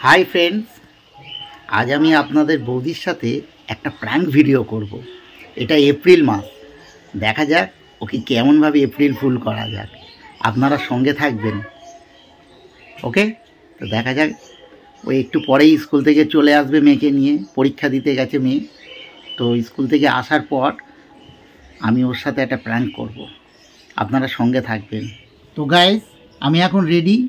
Hi friends আজ আমি আপনাদের বৌদির সাথে একটা প্র্যাঙ্ক ভিডিও করব। এটা এপ্রিল মাস। দেখা যাক ওকে কেমনভাবে এপ্রিল ফুল করা যাক। আপনারা সঙ্গে থাকবেন। ওকে তো দেখা যাক। ও একটু পরেই স্কুল থেকে চলে আসবে মেয়েকে নিয়ে। পরীক্ষা দিতে গেছে মেয়ে। তো স্কুল থেকে আসার পর আমি ওর সাথে একটা প্র্যাঙ্ক করব। আপনারা সঙ্গে থাকবেন। তো গাইজ আমি এখন রেডি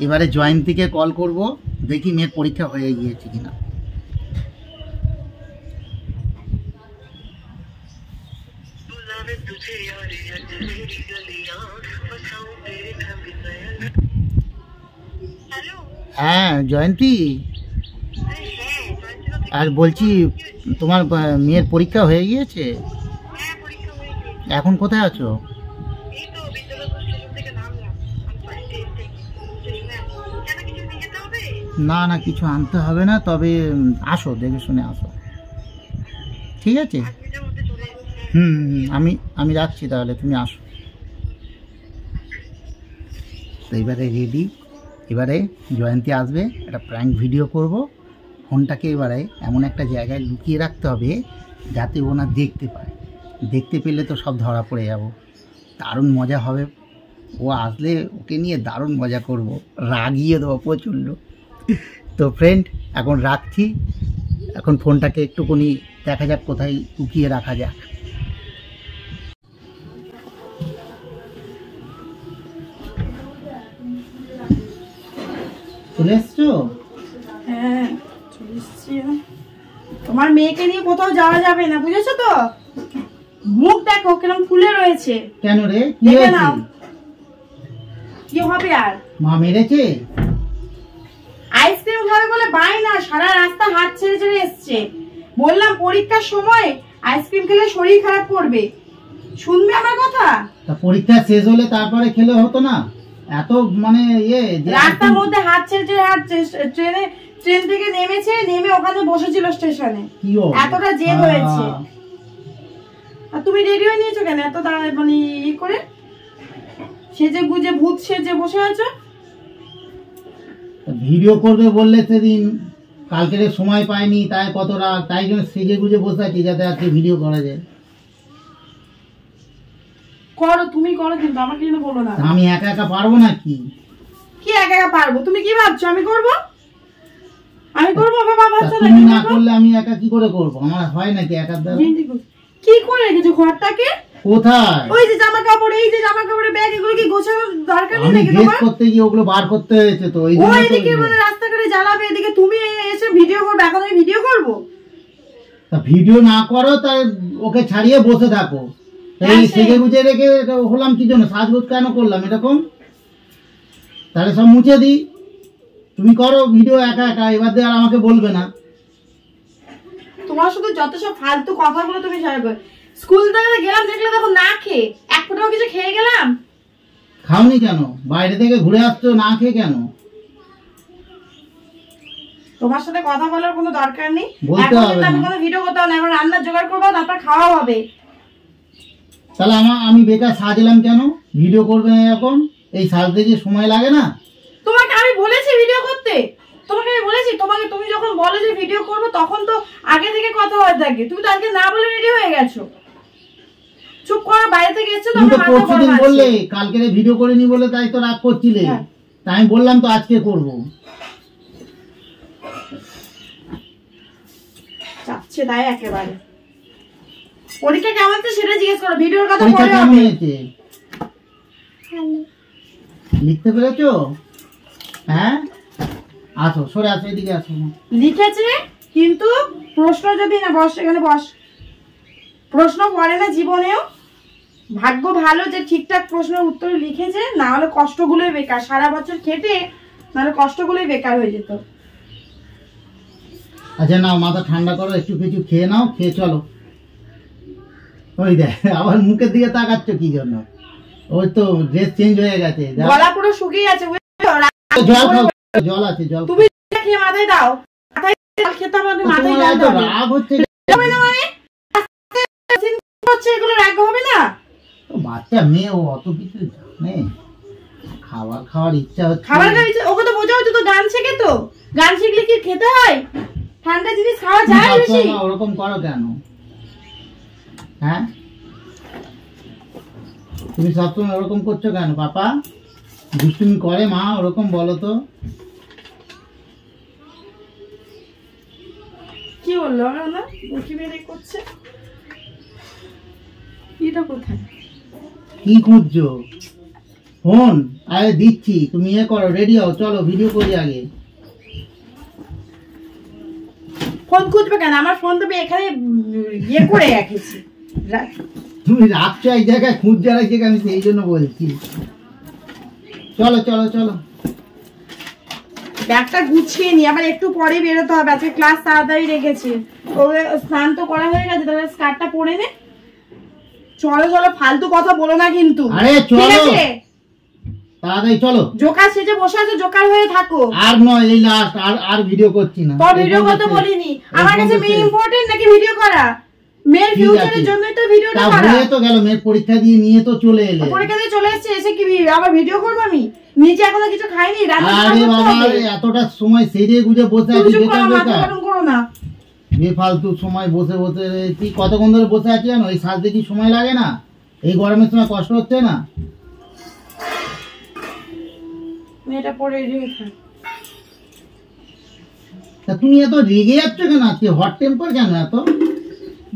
এবারে জয়ন্তীকে কল করব। দেখি মেয়ের পরীক্ষা হয়ে গিয়েছে কিনা। হ্যাঁ জয়ন্তী? আর বলছি তোমার মেয়ের হ্যাঁ, পরীক্ষা হয়ে গিয়েছে। এখন কোথায় আছো? না না, কিছু আনতে হবে না, তবে আসো, দেখে শুনে আসো। ঠিক আছে? হুম আমি আমি রাখছি তাহলে, তুমি আসো। তো এবারে রেডি এবারে জয়ন্তী আসবে, একটা প্র্যাঙ্ক ভিডিও করব। ফোনটাকে এবারে এমন একটা জায়গায় লুকিয়ে রাখতে হবে, যাতে ও না দেখতে পায়। দেখতে পেলে তো সব ধরা পড়ে যাব। দারুণ মজা হবে। ও আসলে ওকে নিয়ে দারুণ মজা করব। রাগিয়ে দেবো প্রচণ্ড। তো ফ্রেন্ড এখন রাখছি। এখন ফোনটাকে একটুখানি দেখা যাক কোথায় লুকিয়ে রাখা যাক। চলে এসছো? হ্যাঁ। তোমার মেয়েকে নিয়ে কোথাও যাওয়া যাবে না বুঝেছ তো? মুখ দেখো কিরম ফুলে রয়েছে। কেন রে? কি হবে আর? মা মেরেছে? আইসক্রিম খাবে বলে বাই না সারা রাস্তা হাত ছেড়ে ছেড়ে এসছে। বললাম পরীক্ষার সময় আইসক্রিম খেলে শরীর খারাপ করবে। শুনবে আমার কথা? তা পরীক্ষা শেষ হলে তারপরে খেলে হতো না? এত মানে ইয়ে রাস্তার মধ্যে হাত ছেড়ে ছেড়ে হাত ট্রেনে ট্রেন থেকে নেমেছে নেমে ওখানে বসেছিল স্টেশনে। এতটা জেদ হয়েছে। আর তুমি রেডি হয়ে নিয়েছো কেন? এত মানে ই করে? সেজে গুজে ভূত সেজে বসে আছো? ভিডিও করবে বললে সেদিন। কালকের সময় পাইনি তাই কত রাত তাই জন্য সেজে গুজে বসে আছি যাতে আজকে ভিডিও করা যায়। করো তুমি করো কিন্তু আমাকে কিন্তু বলো না। আমি একা একা পারব না কি কি একা একা পারব? তুমি কি ভাবছ আমি করব? আমি করব বাবা ভাবছ না না করলে আমি একা কি করে করব? আমার হয় নাকি একা? কি করে রেখেছো ঘরটাকে? কোথায়? ওই যে জামা কাপড় এই যে জামা কাপড়ের ব্যাগ এগুলো কি গোছানোর দরকার নেই নাকি তোমার? করতে গিয়ে ওগুলো বার করতে হয়েছে তো ওই ও জন্য তো এদিকে ওইগুলো। মানে জ্বালাবে এদিকে তুমি এসে ভিডিও করবে এখন আমি ভিডিও করব? তা ভিডিও না করো তাই ওকে ছাড়িয়ে বসে থাকো। এই হ্যাঁ, সেজে গুজে রেখে হলাম কি জন্য? সাজগোজ কেন করলাম এরকম? তাহলে সব মুছে দিই। তুমি করো ভিডিও একা একা এবার দিয়ে আর আমাকে বলবে না। তোমার শুধু যত সব ফালতু কথাগুলো তুমি ছাড়বে স্কুল থেকে গেলাম দেখলে দেখো না খেয়ে। এক ফোটাও কিছু খেয়ে গেলাম? খাওনি কেন? বাইরে থেকে ঘুরে আসছো না খেয়ে কেন? তোমার সাথে কথা বলার কোনো দরকার নেই। বলতে হবে আমি না। কোনো ভিডিও করতে হবে না এখন রান্নার জোগাড় করব তারপর খাওয়া হবে। তাহলে আমার আমি বেকার সাজলাম কেন? ভিডিও করবে না এখন এই সাজতে যে সময় লাগে না? তোমাকে আমি বলেছি ভিডিও করতে। তোমাকে আমি বলেছি তোমাকে তুমি যখন বলো যে ভিডিও করব তখন তো আগে থেকে কথা হয়ে থাকে। তুমি তো আজকে না বলে রেডি হয়ে গেছো। চুপ করো বাইরে থেকে এসছো তুমি তো বললে কালকে ভিডিও করে নি বলে তাই তো রাগ করছিলে। হ্যাঁ। তাই আমি বললাম তো আজকে করব। চাচ্ছে তাই একেবারে। পরীক্ষা কেমন হচ্ছে সেটা জিজ্ঞেস করো ভিডিওর কথা পরীক্ষা পরে কেমন হবে। হয়েছে? লিখতে পেরেছ? হ্যাঁ? আসো সরে আসো এদিকে আসো। লিখেছে কিন্তু প্রশ্ন যদি না বস এখানে বস। প্রশ্ন পড়ে না জীবনেও। ভাগ্য ভালো যে ঠিকঠাক প্রশ্নের উত্তর লিখেছে না হলে কষ্টগুলোই বেকার। সারা বছর খেটে নাহলে কষ্টগুলোই বেকার হয়ে যেত। আচ্ছা নাও মাথা ঠান্ডা করো একটু কিছু খেয়ে নাও খেয়ে চলো। ওই দেখ আবার মুখের দিকে তাকাচ্ছ কি জন্য? ওই তো ড্রেস চেঞ্জ হয়ে গেছে গলা পুরো শুকিয়ে আছে জল খাও জল আছে জল তুমি খেয়ে মাথায় দাও মাথায় জল খেতে হবে না, মাথায় জল দাও। রাগ হচ্ছে। হবে না মানে এগুলো রাগ হবে না? বাচ্চা মেয়ে ও অত কিছু জানে? খাবার খাওয়ার ইচ্ছা হচ্ছে। খাবার খাইছে ওকে তো বোঝা হচ্ছে তো গান শেখে তো। গান শিখলে কি খেতে হয়? ঠান্ডা জিনিস খাওয়া তুমি যায় বেশি। ওরকম করো কেন? হ্যাঁ? তুমি সবসময় ওরকম করছ কেন পাপা? দুষ্টুমি করে মা ওরকম বলো তো। কি বলল? না মেরে করছে। এটা কোথায়? কি খুঁজছো ফোন? আরে দিচ্ছি তুমি ইয়ে করো রেডি হও চলো ভিডিও করি আগে। ফোন খুঁজবে কেন? আমার ফোন তো এখানে ইয়ে করে রেখেছি। তুমি রাখছো এক জায়গায় খুঁজছে আর এক জায়গায় আমি সেই জন্য বলছি। চলো চলো চলো। ব্যাগটা গুছিয়ে নি আবার একটু পরে বেরোতে হবে। আজকে ক্লাস তাড়াতাড়ি রেখেছি। ওকে স্নান তো করা হয়ে গেছে তাহলে স্কার্টটা পরে নে। চলো চলো ফালতু কথা বলো না কিন্তু। আরে চলো। তাড়াতাড়ি চলো। জোকার সেজে বসে আছো জোকার হয়ে থাকো। আর নয় এই লাস্ট আর আর ভিডিও করছি না। তোর ভিডিও করতে বলিনি। আমার কাছে মেয়ে ইম্পর্টেন্ট নাকি ভিডিও করা? মেয়ের ফিউচারের আছে। তো ভিডিওটা করা। তো গেল মেয়ের পরীক্ষা দিয়ে নিয়ে তো চলে এলে। পরীক্ষা দিয়ে চলে এসেছে এসে কি আবার ভিডিও করব আমি? নিজে এখনও কিছু খাইনি রান্না আরে বাবা এতটা সময় সেরে গুজে বসে আছি বেকার বেকার। করো না। বেফালতু সময় বসে বসে রয়েছি কতক্ষণ ধরে বসে আছি জানো? এই সাজতে কি সময় লাগে না? এই গরমের সময় কষ্ট হচ্ছে না? মেয়েটা পরে তা তুমি এত রেগে যাচ্ছ কেন আজকে? হট টেম্পার কেন এত?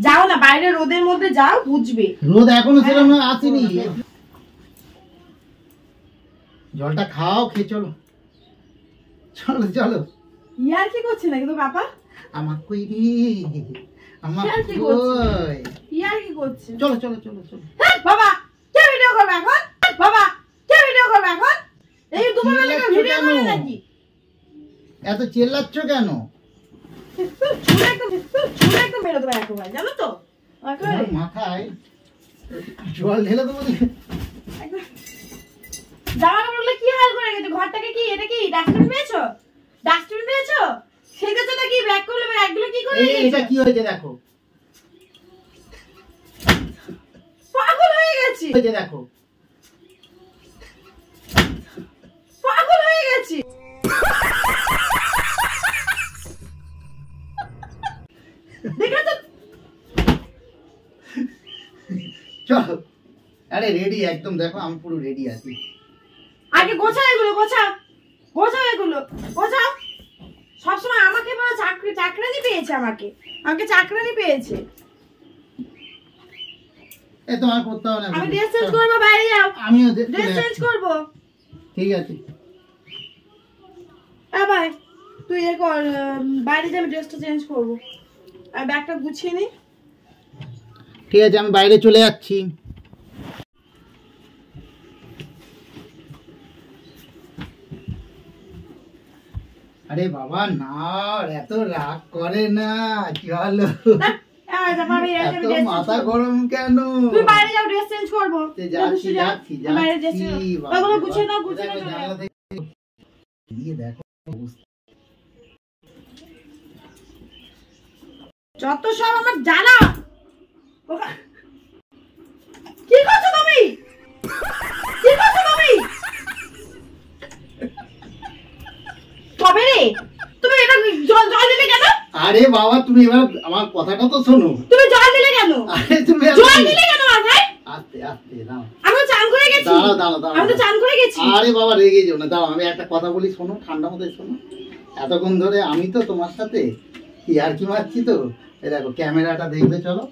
যাও না বাইরে রোদের মধ্যে যাও বুঝবে। রোদ এখনও সেরকম আসেনি। জলটা খাও খেয়ে চলো। চলো চলো। ইয়ার কি করছে না কিন্তু বাবা? আমার কই রে আমার কই। ইয়ার কি করছে চলো চলো চলো চলো। হ্যাঁ, বাবা কে ভিডিও করবে এখন? বাবা কে ভিডিও করবে এখন? এই দুপুরবেলা কেউ ভিডিও? করে নাকি? এত চেল্লাচ্ছ কেন? চুলে একদম চুলে একদম বেরোতে পারে একেবারে জানো তো? মাথায় জল ঢেলে দেবো জামা কাপড়গুলো কি হাল করে গেছে ঘরটাকে কি এটা কি ডাস্টবিন পেয়েছ? ডাস্টবিন পেয়েছ? সেগুলো নাকি? ব্যাগ করলে ব্যাগগুলো কি করে এই এটা? কি হয়েছে দেখো? পাগল হয়ে গেছি। হয়েছে দেখো। পাগল হয়ে গেছি। চলো। আরে রেডি একদম দেখো আমি পুরো রেডি আছি। আগে গোছাও এগুলো গোছাও গোছাও এগুলো গোছাও সবসময় আমাকে বলো চাকরি চাকরানি পেয়েছে আমাকে। আমাকে চাকরানি পেয়েছে। এ তোমার করতে হবে না আমি ড্রেস চেঞ্জ করব বাইরে যাও। আমিও ড্রেস চেঞ্জ। করব। ঠিক আছে। হ্যাঁ ভাই তুই এ কর বাইরে যাবে ড্রেসটা চেঞ্জ করব। আর ব্যাগটা গুছিয়ে নি। ঠিক আছে আমি বাইরে চলে যাচ্ছি। আরে বাবা না এত রাগ করে না চলো হ্যাঁ, এত মাথা গরম কেন? তুই বাইরে যাও ড্রেস চেঞ্জ করব। যাচ্ছি যাচ্ছি বাইরে ড্রেস বাবা, গুছিয়ে নাও গুছিয়ে দেখো, নাও জানালা দেখো যত সব আমার জ্বালা। কি করছ তুমি কি করছ তুমি কবে রে তুমি এটা জল জল দিলে কেন আরে বাবা তুমি এবার আমার কথাটা তো শোনো। তুমি জল দিলে কেন? আরে তুমি জল দিলে কেন মাথায় আস্তে আস্তে দাও আমি চান করে গেছি। দাঁড়াও দাঁড়াও দাঁড়াও আমি তো চান করে গেছি। আরে বাবা রেগে যেও না। দাঁড়াও আমি একটা কথা বলি শোনো ঠান্ডা মতো শোনো। এতক্ষণ ধরে আমি তো তোমার সাথে কি আর কি মারছি তো? এই দেখো ক্যামেরাটা দেখবে চলো।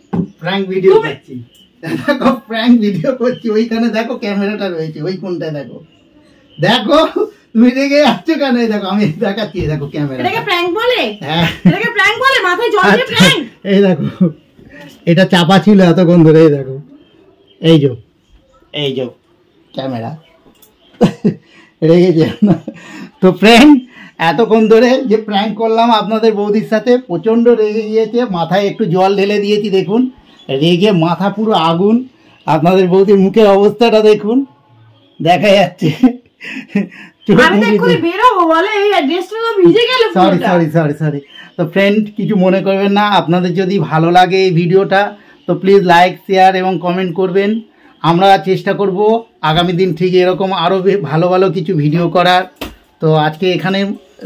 প্র্যাঙ্ক ভিডিও করছি। দেখো প্র্যাঙ্ক ভিডিও করছি। ওইখানে দেখো ক্যামেরাটা রয়েছে। ওই কোনটা দেখো? দেখো তুমি রেগে যাচ্ছ কেন? এই দেখো আমি দেখাচ্ছি এই দেখো ক্যামেরা এটাকে প্র্যাঙ্ক বলে? হ্যাঁ। এটাকে প্র্যাঙ্ক বলে? মাথায় জল দিয়ে আচ্ছা, প্র্যাঙ্ক এই দেখো এটা চাপা ছিল এতক্ষণ ধরে এই দেখো। এই যো এই যো ক্যামেরা রেগে যেও না তো ফ্রেন্ড এতক্ষণ ধরে যে প্র্যাঙ্ক করলাম আপনাদের বৌদির সাথে প্রচণ্ড রেগে গিয়েছে মাথায় একটু জল ঢেলে দিয়েছি দেখুন। রেগে মাথা পুরো আগুন। আপনাদের বৌদির মুখের অবস্থাটা দেখুন। দেখা যাচ্ছে আমি তো মুখে এক্ষুনি বেরোবো বলে? এই ড্রেসটা তো ভিজে গেল সরি সরি সরি সরি তো ফ্রেন্ড কিছু মনে করবেন না। আপনাদের যদি ভালো লাগে এই ভিডিওটা তো প্লিজ লাইক শেয়ার এবং কমেন্ট করবেন। আমরা চেষ্টা করব আগামী দিন ঠিক এরকম আরও ভালো ভালো কিছু ভিডিও করার। তো আজকে এখানে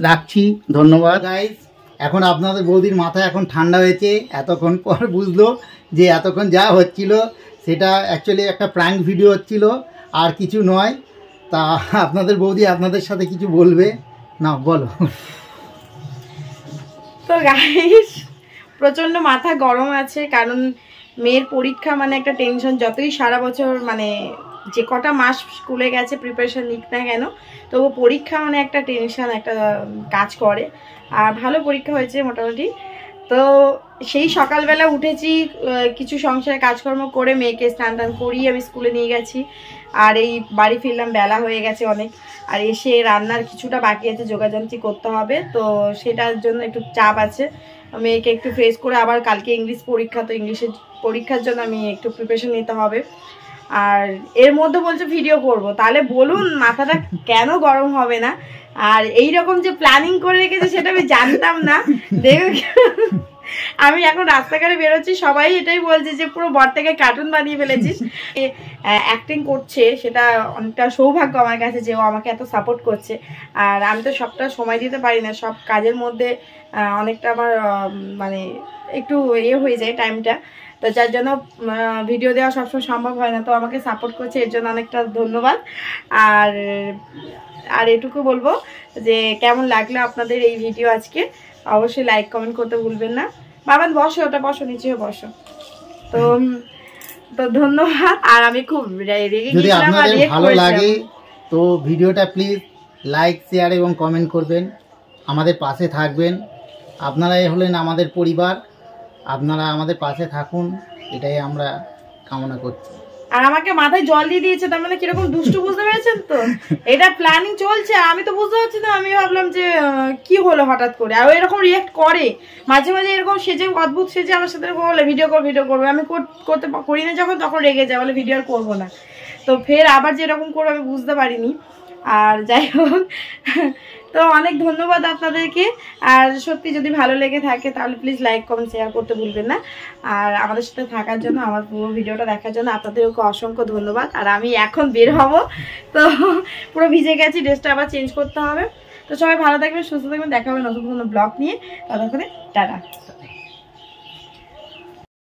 রাখছি। ধন্যবাদ। গাইস এখন আপনাদের বৌদির মাথা এখন ঠান্ডা হয়েছে। এতক্ষণ পর বুঝলো যে এতক্ষণ যা হচ্ছিল সেটা অ্যাকচুয়ালি একটা প্র্যাঙ্ক ভিডিও হচ্ছিল। আর কিছু নয় তা আপনাদের বৌদি আপনাদের সাথে কিছু বলবে? না বলো। তো গাইস প্রচণ্ড মাথা গরম আছে, কারণ মেয়ের পরীক্ষা মানে একটা টেনশন যতই সারা বছর মানে যে কটা মাস স্কুলে গেছে প্রিপারেশন নিক না কেন, তবু পরীক্ষা মানে একটা টেনশন একটা কাজ করে। আর ভালো পরীক্ষা হয়েছে মোটামুটি। তো সেই সকালবেলা উঠেছি কিছু সংসারে কাজকর্ম করে মেয়েকে স্নান টান করিয়ে আমি স্কুলে নিয়ে গেছি। আর এই বাড়ি ফিরলাম, বেলা হয়ে গেছে অনেক। আর এসে রান্নার কিছুটা বাকি আছে যোগাযন্ত্রী করতে হবে। তো সেটার জন্য একটু চাপ আছে। মেয়েকে একটু ফ্রেশ করে আবার কালকে ইংলিশ পরীক্ষা, তো ইংলিশের পরীক্ষার জন্য আমি একটু প্রিপারেশন নিতে হবে। আর এর মধ্যে বলছে ভিডিও করব। তাহলে বলুন, মাথাটা কেন গরম হবে না? আর এই রকম যে প্ল্যানিং করে রেখেছে, সেটা আমি জানতাম না। দেখো আমি এখন রাস্তাঘাটে বেরোচ্ছি, সবাই এটাই বলছে যে পুরো বরটাকে কার্টুন বানিয়ে ফেলেছিস। অ্যাক্টিং করছে, সেটা অনেকটা সৌভাগ্য আমার কাছে যে ও আমাকে এত সাপোর্ট করছে। আর আমি তো সবটা সময় দিতে পারি না, সব কাজের মধ্যে অনেকটা আমার মানে একটু ইয়ে হয়ে যায় টাইমটা তো যার জন্য ভিডিও দেওয়া সবসময় সম্ভব হয় না, তো আমাকে সাপোর্ট করছে, এর জন্য অনেকটা ধন্যবাদ। আর আর এটুকু বলব যে কেমন লাগল আপনাদের এই ভিডিও আজকে? অবশ্যই লাইক কমেন্ট করতে ভুলবেন না। বাবান বসো ওটা বসো নিচে বসো। তো তো ধন্যবাদ। আর আমি খুব রেগে যদি আপনাদের ভালো লাগে তো ভিডিওটা প্লিজ লাইক শেয়ার এবং কমেন্ট করবেন। আমাদের পাশে থাকবেন। আপনারাই হলেন আমাদের পরিবার। আপনারা আমাদের পাশে থাকুন। এটাই আমরা কামনা করছি। আর আমাকে মাথায় জল দিয়ে দিয়েছে তার মানে কীরকম দুষ্টু বুঝতে পেরেছেন তো? এটা প্ল্যানিং চলছে আমি তো বুঝতে পারছি না আমি ভাবলাম যে কি হলো হঠাৎ করে? আর এরকম রিয়েক্ট করে। মাঝে মাঝে এরকম সেজে অদ্ভুত সেজে আমার সাথে এরকম বলে ভিডিও কর ভিডিও করবে। আমি কর- করতে করি না যখন তখন রেগে যায় বলে ভিডিও আর করব না। তো ফের আবার যেরকম করবে আমি বুঝতে পারিনি। আর যাই হোক তো অনেক ধন্যবাদ আপনাদেরকে। আর সত্যি যদি ভালো লেগে থাকে, তাহলে প্লিজ লাইক কমেন্ট শেয়ার করতে ভুলবেন না। আর আমাদের সাথে থাকার জন্য, আমার পুরো ভিডিওটা দেখার জন্য আপনাদেরকে অসংখ্য ধন্যবাদ। আর আমি এখন বের হব। তো পুরো ভিজে গেছি ড্রেসটা আবার চেঞ্জ করতে হবে। তো সবাই ভালো থাকবে সুস্থ থাকবেন। দেখা হবে নতুন কোনো ব্লগ নিয়ে। ততক্ষণে, টাটা।